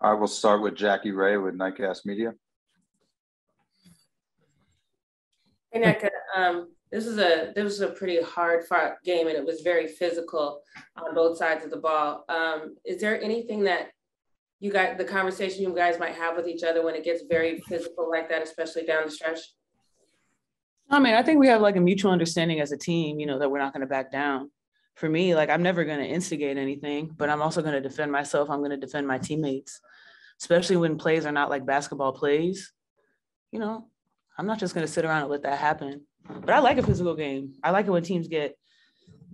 I will start with Jackie Ray with Nightcast Media. Hey, Nneka, um, this is a this was a pretty hard fought game and it was very physical on both sides of the ball. Um, is there anything that you got the conversation you guys might have with each other when it gets very physical like that, especially down the stretch? I mean, I think we have like a mutual understanding as a team, you know, that we're not going to back down. For me, like I'm never going to instigate anything, but I'm also going to defend myself. I'm going to defend my teammates, especially when plays are not like basketball plays. You know, I'm not just going to sit around and let that happen. But I like a physical game. I like it when teams get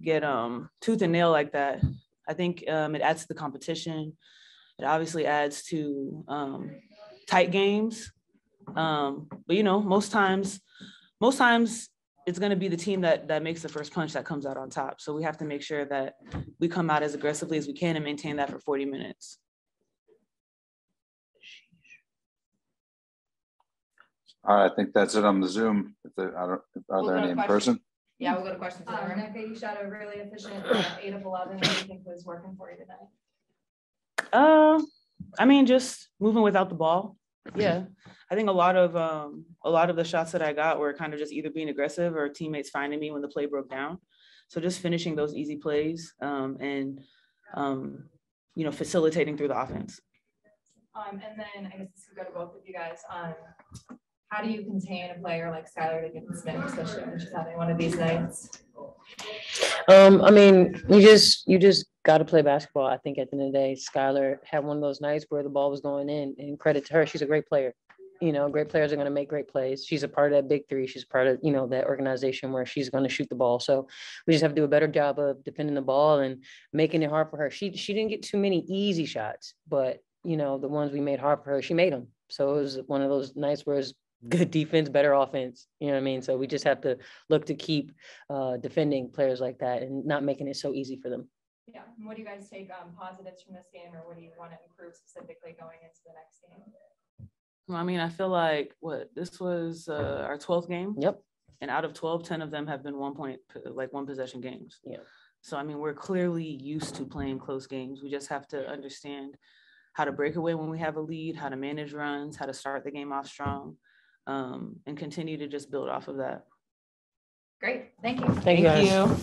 get um tooth and nail like that. I think um, it adds to the competition. It obviously adds to um, tight games. Um, but you know, most times, most times it's going to be the team that that makes the first punch that comes out on top. So we have to make sure that we come out as aggressively as we can and maintain that for 40 minutes. All right, I think that's it on the Zoom. If there, I don't, are We'll there any in person? Yeah, we'll go to questions in Um, the room. Nneka, you shot a really efficient uh, eight of eleven. What do you think was working for you tonight? Uh, I mean, just moving without the ball. Yeah, I think a lot of um, a lot of the shots that I got were kind of just either being aggressive or teammates finding me when the play broke down. So just finishing those easy plays um, and um, you know facilitating through the offense. Um, and then I guess this could go to both of you guys. Um, how do you contain a player like Skylar Diggins Smith, especially when she's having one of these nights? Um, I mean, you just you just got to play basketball. I think at the end of the day, Skylar had one of those nights where the ball was going in, and credit to her, she's a great player. You know, great players are going to make great plays. She's a part of that big three. She's part of you know that organization where she's going to shoot the ball. So we just have to do a better job of defending the ball and making it hard for her. She she didn't get too many easy shots, but you know the ones we made hard for her, she made them. So it was one of those nights where it's good defense, better offense. You know what I mean? So we just have to look to keep uh, defending players like that and not making it so easy for them. Yeah, and what do you guys take um, positives from this game, or what do you want to improve specifically going into the next game? Well, I mean, I feel like what this was uh, our 12th game. Yep. And out of 12, 10 of them have been one point, like one possession games. Yeah. So, I mean, we're clearly used to playing close games. We just have to understand how to break away when we have a lead, how to manage runs, how to start the game off strong, um, and continue to just build off of that. Great, thank you. Thank you. guys. you.